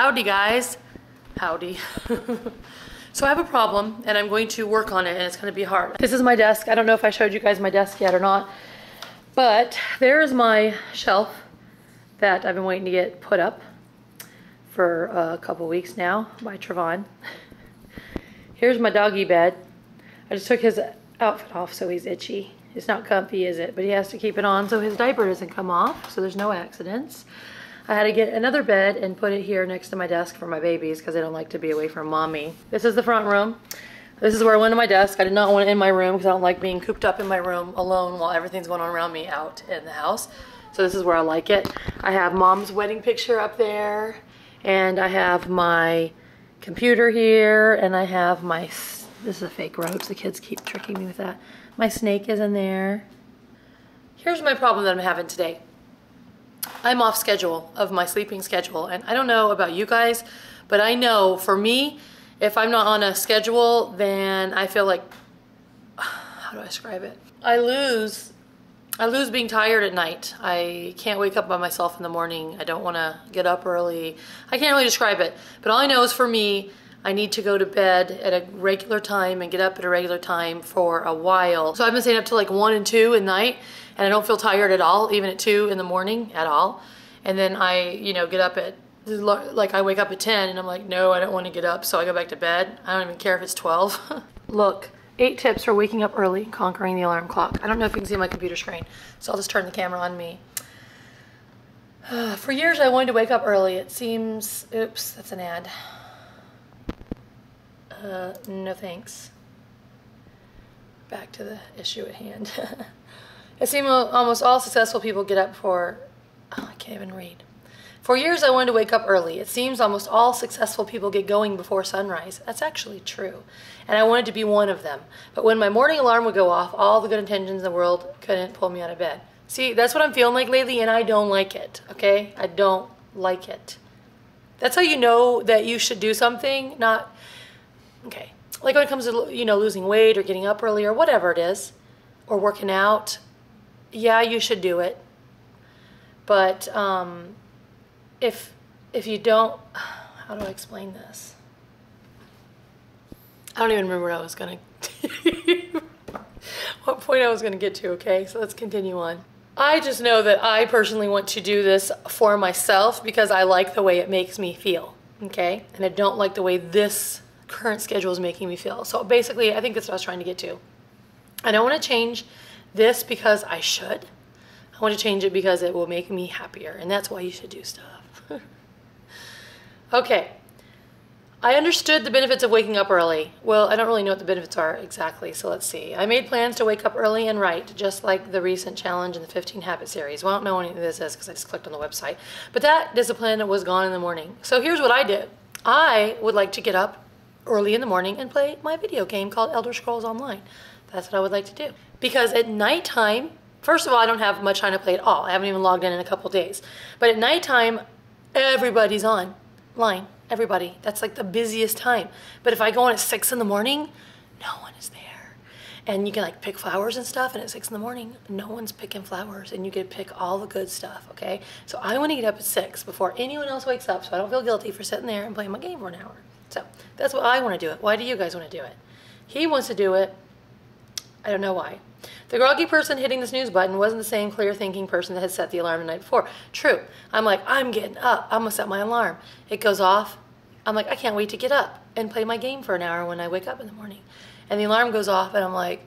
Howdy guys. Howdy. so I have a problem and I'm going to work on it and it's going to be hard. This is my desk. I don't know if I showed you guys my desk yet or not, but there's my shelf that I've been waiting to get put up for a couple weeks now by Trevon. Here's my doggy bed. I just took his outfit off so he's itchy. It's not comfy, is it? But he has to keep it on so his diaper doesn't come off, so there's no accidents. I had to get another bed and put it here next to my desk for my babies because they don't like to be away from mommy. This is the front room. This is where I went to my desk. I did not want it in my room because I don't like being cooped up in my room alone while everything's going on around me out in the house. So this is where I like it. I have mom's wedding picture up there and I have my computer here and I have my, this is a fake roach. The kids keep tricking me with that. My snake is in there. Here's my problem that I'm having today. I'm off schedule of my sleeping schedule. And I don't know about you guys, but I know for me, if I'm not on a schedule, then I feel like, how do I describe it? I lose, I lose being tired at night. I can't wake up by myself in the morning. I don't want to get up early. I can't really describe it. But all I know is for me, I need to go to bed at a regular time and get up at a regular time for a while. So I've been staying up till like one and two at night and I don't feel tired at all, even at two in the morning at all. And then I, you know, get up at like I wake up at 10 and I'm like, no, I don't want to get up. So I go back to bed. I don't even care if it's 12. Look, eight tips for waking up early, conquering the alarm clock. I don't know if you can see my computer screen, so I'll just turn the camera on me. For years I wanted to wake up early. It seems, oops, that's an ad. Uh, no thanks. Back to the issue at hand. it seems almost all successful people get up for, oh, I can't even read. For years I wanted to wake up early. It seems almost all successful people get going before sunrise. That's actually true. And I wanted to be one of them. But when my morning alarm would go off, all the good intentions in the world couldn't pull me out of bed. See, that's what I'm feeling like lately, and I don't like it, okay? I don't like it. That's how you know that you should do something, not Okay. Like when it comes to, you know, losing weight or getting up early or whatever it is, or working out, yeah, you should do it. But um, if if you don't, how do I explain this? I don't even remember what I was gonna, what point I was gonna get to. Okay, so let's continue on. I just know that I personally want to do this for myself because I like the way it makes me feel. Okay, and I don't like the way this current schedule is making me feel. So basically, I think that's what I was trying to get to. I don't want to change this because I should. I want to change it because it will make me happier, and that's why you should do stuff. okay. I understood the benefits of waking up early. Well, I don't really know what the benefits are exactly, so let's see. I made plans to wake up early and write, just like the recent challenge in the 15 Habit series. Well, I don't know what this is because I just clicked on the website. But that discipline was gone in the morning. So here's what I did. I would like to get up early in the morning and play my video game called Elder Scrolls Online. That's what I would like to do. Because at nighttime, first of all, I don't have much time to play at all. I haven't even logged in in a couple days. But at nighttime, everybody's on line. Everybody. That's like the busiest time. But if I go on at six in the morning, no one is there. And you can like pick flowers and stuff. And at six in the morning, no one's picking flowers. And you get to pick all the good stuff, okay? So I want to get up at six before anyone else wakes up so I don't feel guilty for sitting there and playing my game for an hour. So that's what I want to do it. Why do you guys want to do it? He wants to do it. I don't know why. The groggy person hitting the snooze button wasn't the same clear thinking person that had set the alarm the night before. True. I'm like, I'm getting up. I'm going to set my alarm. It goes off. I'm like, I can't wait to get up and play my game for an hour when I wake up in the morning. And the alarm goes off, and I'm like,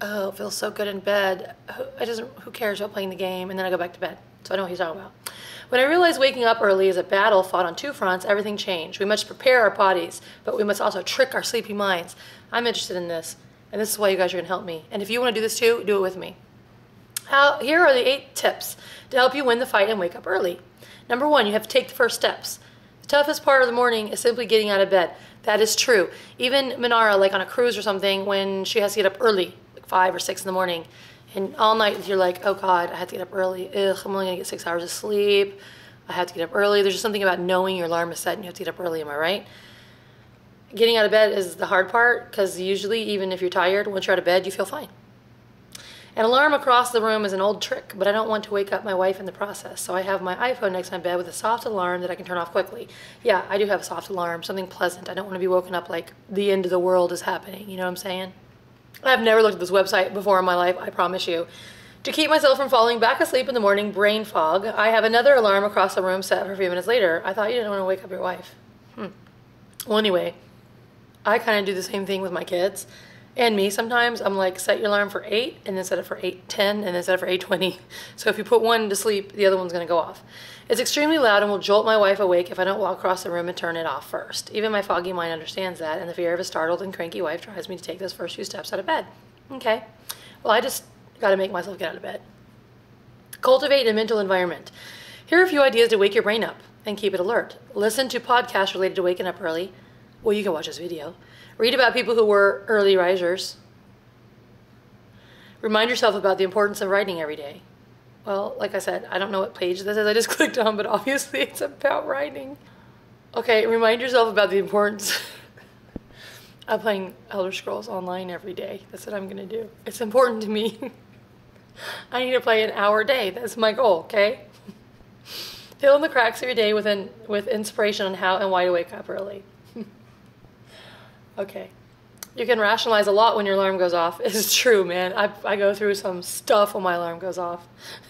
oh, it feels so good in bed. Who, doesn't, who cares about playing the game? And then I go back to bed. So I know what he's talking about. When I realized waking up early is a battle fought on two fronts, everything changed. We must prepare our bodies, but we must also trick our sleepy minds. I'm interested in this, and this is why you guys are going to help me. And if you want to do this too, do it with me. How, here are the eight tips to help you win the fight and wake up early. Number one, you have to take the first steps. The toughest part of the morning is simply getting out of bed. That is true. Even Minara, like on a cruise or something, when she has to get up early, like five or six in the morning, and all night you're like, oh God, I have to get up early. Ugh, I'm only gonna get six hours of sleep. I have to get up early. There's just something about knowing your alarm is set and you have to get up early, am I right? Getting out of bed is the hard part because usually, even if you're tired, once you're out of bed, you feel fine. An alarm across the room is an old trick, but I don't want to wake up my wife in the process. So I have my iPhone next to my bed with a soft alarm that I can turn off quickly. Yeah, I do have a soft alarm, something pleasant. I don't want to be woken up like the end of the world is happening. You know what I'm saying? I've never looked at this website before in my life, I promise you. To keep myself from falling back asleep in the morning, brain fog, I have another alarm across the room set for a few minutes later. I thought you didn't want to wake up your wife. Hmm. Well, anyway, I kind of do the same thing with my kids and me sometimes i'm like set your alarm for 8 and then set it for 8.10 and then set it for 8.20 so if you put one to sleep the other one's going to go off. It's extremely loud and will jolt my wife awake if i don't walk across the room and turn it off first. Even my foggy mind understands that and the fear of a startled and cranky wife drives me to take those first few steps out of bed. Okay. Well i just got to make myself get out of bed. Cultivate a mental environment. Here are a few ideas to wake your brain up and keep it alert. Listen to podcasts related to waking up early well you can watch this video Read about people who were early risers. Remind yourself about the importance of writing every day. Well, like I said, I don't know what page this is. I just clicked on, but obviously it's about writing. Okay, remind yourself about the importance of playing Elder Scrolls online every day. That's what I'm going to do. It's important to me. I need to play an hour a day. That's my goal, okay? Fill in the cracks of your day with, with inspiration on how and why to wake up early. Okay. You can rationalize a lot when your alarm goes off. It's true, man. I, I go through some stuff when my alarm goes off.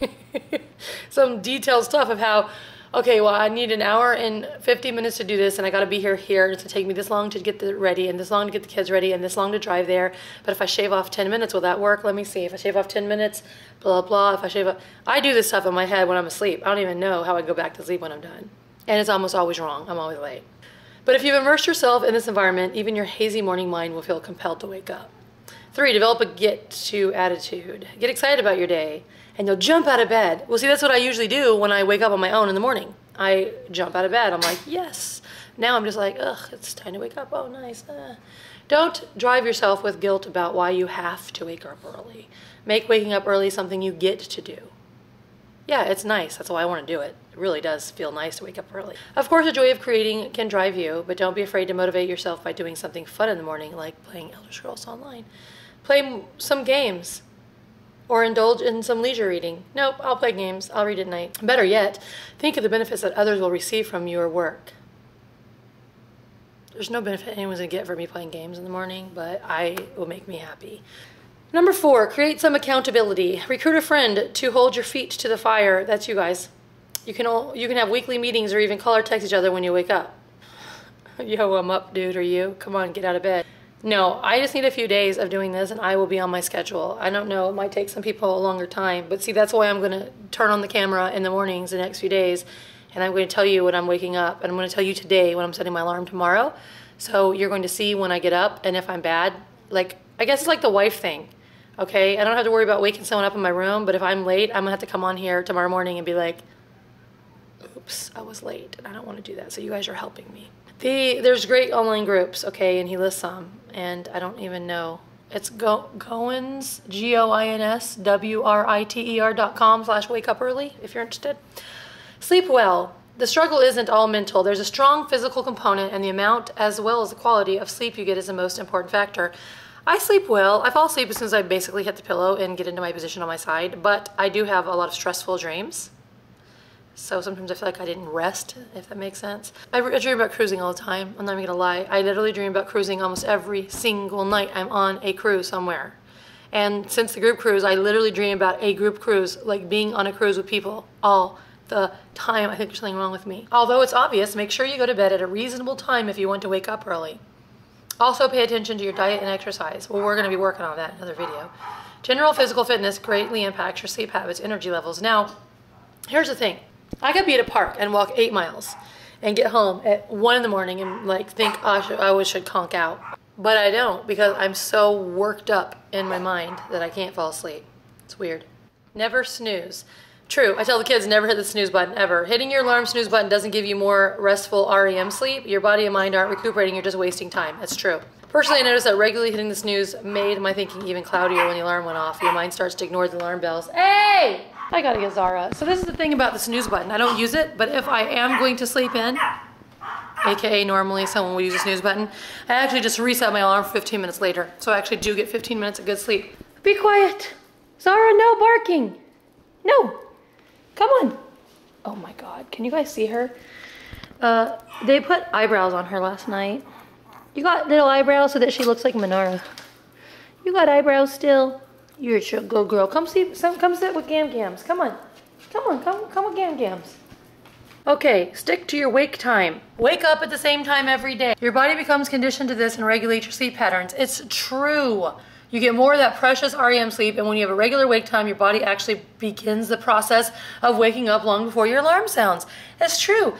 some detailed stuff of how, okay, well, I need an hour and 50 minutes to do this, and I got to be here here. It's going to take me this long to get the ready, and this long to get the kids ready, and this long to drive there. But if I shave off 10 minutes, will that work? Let me see. If I shave off 10 minutes, blah, blah, If I shave off. I do this stuff in my head when I'm asleep. I don't even know how I go back to sleep when I'm done. And it's almost always wrong. I'm always late. But if you've immersed yourself in this environment, even your hazy morning mind will feel compelled to wake up. Three, develop a get to attitude. Get excited about your day and you'll jump out of bed. Well, see, that's what I usually do when I wake up on my own in the morning. I jump out of bed. I'm like, yes. Now I'm just like, ugh, it's time to wake up. Oh, nice. Uh. Don't drive yourself with guilt about why you have to wake up early. Make waking up early something you get to do. Yeah, it's nice. That's why I want to do it. It really does feel nice to wake up early. Of course, the joy of creating can drive you, but don't be afraid to motivate yourself by doing something fun in the morning, like playing Elder Scrolls Online. Play some games or indulge in some leisure reading. Nope, I'll play games. I'll read at night. Better yet, think of the benefits that others will receive from your work. There's no benefit anyone's gonna get from me playing games in the morning, but I will make me happy. Number four, create some accountability. Recruit a friend to hold your feet to the fire. That's you guys. You can all, you can have weekly meetings or even call or text each other when you wake up. Yo, I'm up, dude. Are you? Come on, get out of bed. No, I just need a few days of doing this and I will be on my schedule. I don't know, it might take some people a longer time, but see, that's why I'm going to turn on the camera in the mornings the next few days and I'm to tell you when I'm waking up and I'm going to tell you today when I'm setting my alarm tomorrow. So you're going to see when I get up and if I'm bad, like, I guess it's like the wife thing. Okay, I don't have to worry about waking someone up in my room, but if I'm late, I'm gonna have to come on here tomorrow morning and be like, oops, I was late and I don't want to do that. So you guys are helping me. The there's great online groups, okay, and he lists some, and I don't even know. It's go Goins G O I N S W R I T E R dot com slash wake up early if you're interested. Sleep well. The struggle isn't all mental. There's a strong physical component, and the amount as well as the quality of sleep you get is the most important factor. I sleep well. I fall asleep as soon as I basically hit the pillow and get into my position on my side, but I do have a lot of stressful dreams. So sometimes I feel like I didn't rest, if that makes sense. I, I dream about cruising all the time. I'm not even gonna lie. I literally dream about cruising almost every single night I'm on a cruise somewhere. And since the group cruise, I literally dream about a group cruise, like being on a cruise with people all the time. I think there's something wrong with me. Although it's obvious, make sure you go to bed at a reasonable time if you want to wake up early. Also pay attention to your diet and exercise. Well, we're gonna be working on that in another video. General physical fitness greatly impacts your sleep habits, energy levels. Now, here's the thing. I could be at a park and walk eight miles and get home at one in the morning and like think oh, I, should, I should conk out. But I don't because I'm so worked up in my mind that I can't fall asleep. It's weird. Never snooze. True. I tell the kids never hit the snooze button ever. Hitting your alarm snooze button doesn't give you more restful REM sleep. Your body and mind aren't recuperating. You're just wasting time. That's true. Personally, I noticed that regularly hitting the snooze made my thinking even cloudier when the alarm went off. Your mind starts to ignore the alarm bells. Hey! I gotta get Zara. So this is the thing about the snooze button. I don't use it, but if I am going to sleep in, aka normally someone would use a snooze button, I actually just reset my alarm 15 minutes later. So I actually do get 15 minutes of good sleep. Be quiet. Zara, no barking. No. Come on. Oh my God. Can you guys see her? Uh, they put eyebrows on her last night. You got little eyebrows so that she looks like Minara. You got eyebrows still? You're a good girl. Come see, some, come sit with Gam Gams. Come on. Come on, come, come with Gam Gams. Okay, stick to your wake time. Wake up at the same time every day. Your body becomes conditioned to this and regulate your sleep patterns. It's true. You get more of that precious REM sleep, and when you have a regular wake time, your body actually begins the process of waking up long before your alarm sounds. It's true.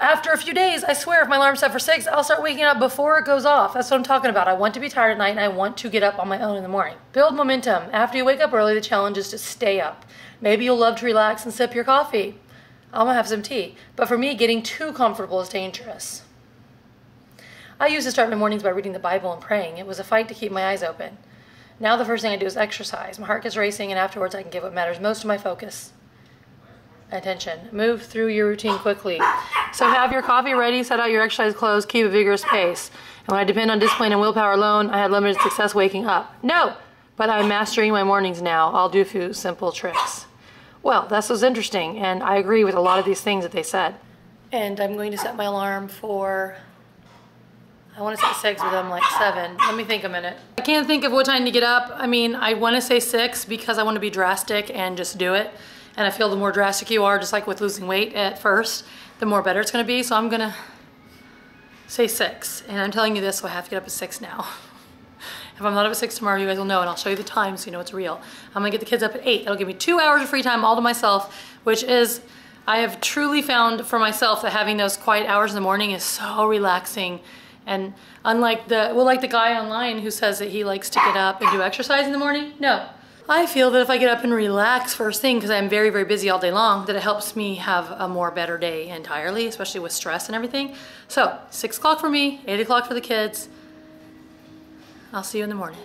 After a few days, I swear, if my alarm's set for six, I'll start waking up before it goes off. That's what I'm talking about. I want to be tired at night and I want to get up on my own in the morning. Build momentum. After you wake up early, the challenge is to stay up. Maybe you'll love to relax and sip your coffee. I'm gonna have some tea. But for me, getting too comfortable is dangerous. I used to start my mornings by reading the Bible and praying. It was a fight to keep my eyes open. Now the first thing I do is exercise. My heart gets racing, and afterwards I can give what matters most to my focus. Attention. Move through your routine quickly. So have your coffee ready, set out your exercise clothes, keep a vigorous pace. And when I depend on discipline and willpower alone, I had limited success waking up. No! But I'm mastering my mornings now. I'll do a few simple tricks. Well, this was interesting, and I agree with a lot of these things that they said. And I'm going to set my alarm for, I want to say six, but I'm like seven. Let me think a minute. I can't think of what time to get up. I mean, I want to say six because I want to be drastic and just do it. And I feel the more drastic you are, just like with losing weight at first, the more better it's going to be. So I'm going to say six. And I'm telling you this, so I have to get up at six now. If I'm not up at six tomorrow, you guys will know, and I'll show you the time so you know it's real. I'm gonna get the kids up at eight. That'll give me two hours of free time all to myself, which is, I have truly found for myself that having those quiet hours in the morning is so relaxing. And unlike the, well, like the guy online who says that he likes to get up and do exercise in the morning, no. I feel that if I get up and relax first thing, because I'm very, very busy all day long, that it helps me have a more better day entirely, especially with stress and everything. So, six o'clock for me, eight o'clock for the kids, I'll see you in the morning.